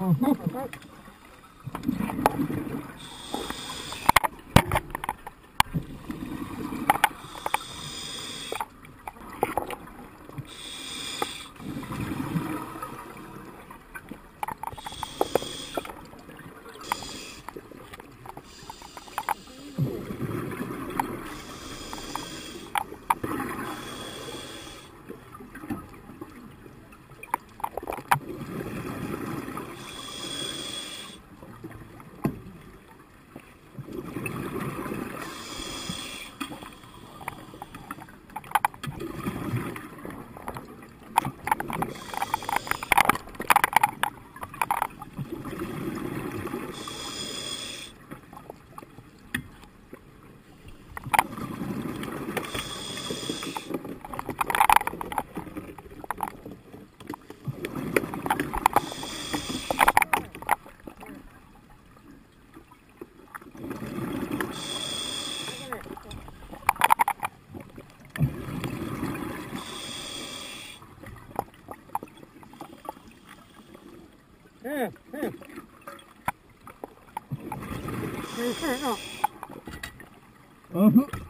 Oh, 嗯哼。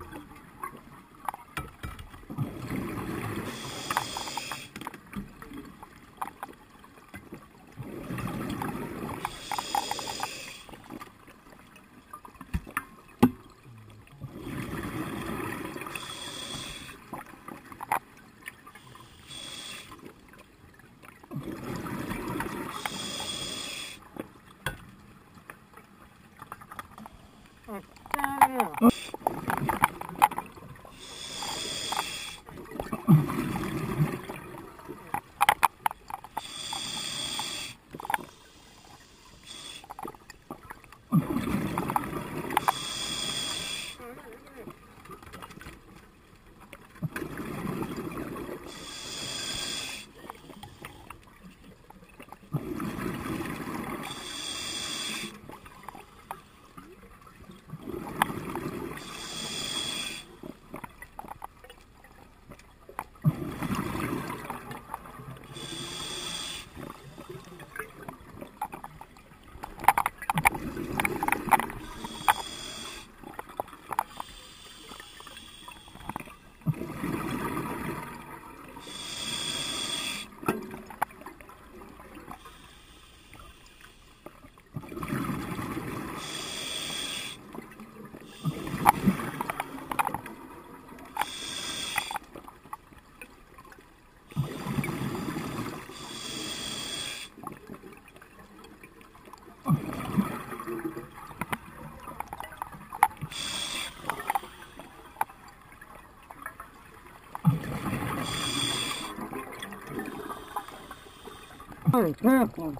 For example,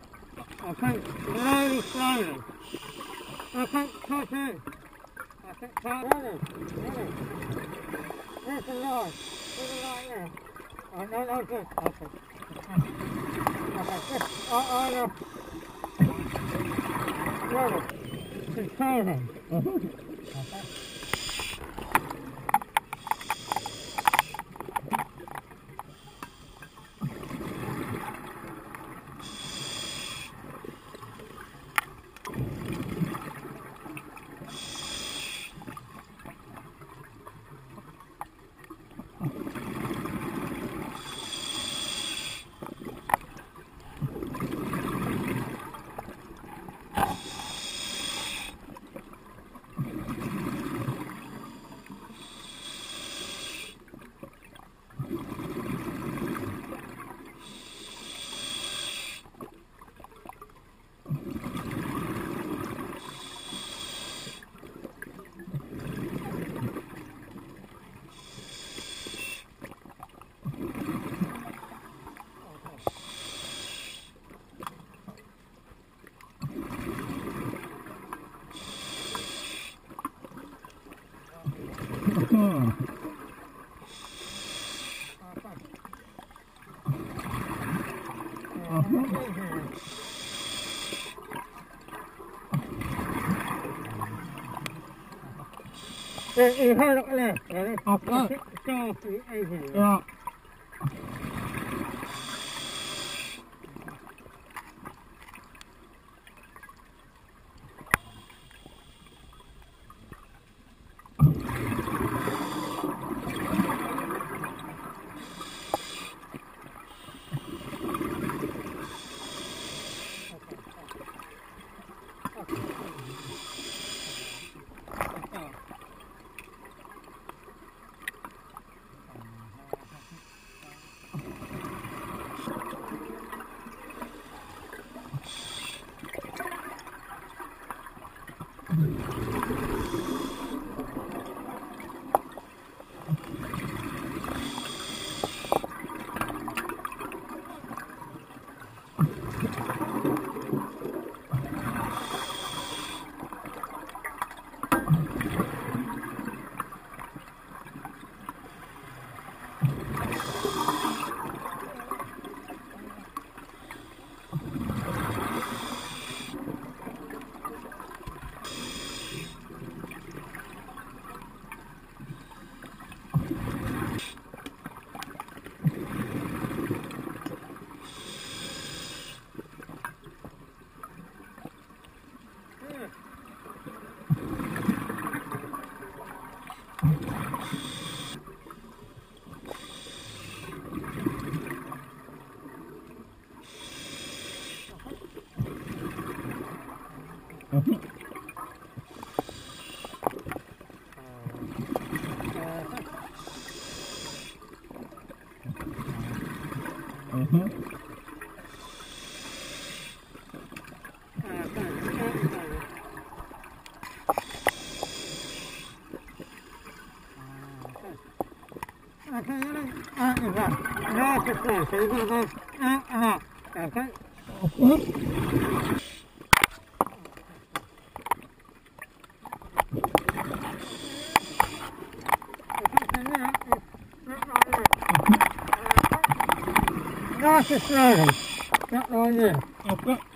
I think Larry Slayer, I think Tuffy, I think Tyler, There's a lot, there's a lot there. I know, no, this, Okay. Okay. Okay, this, I, I know. Well, it's Tyler. 哎，你看那个嘞，那个，那个，那个，那个，那，Mm-hmm. Thank you. just riding. Not right there. I've got